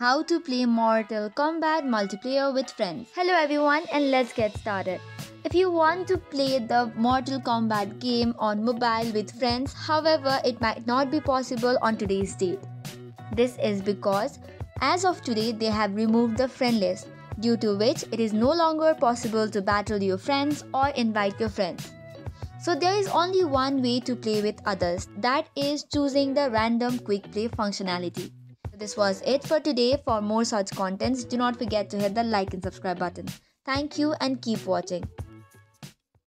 how to play Mortal Kombat multiplayer with friends. Hello everyone and let's get started. If you want to play the Mortal Kombat game on mobile with friends, however, it might not be possible on today's date. This is because as of today they have removed the friend list, due to which it is no longer possible to battle your friends or invite your friends. So there is only one way to play with others, that is choosing the random quick play functionality. This was it for today. For more such contents, do not forget to hit the like and subscribe button. Thank you and keep watching.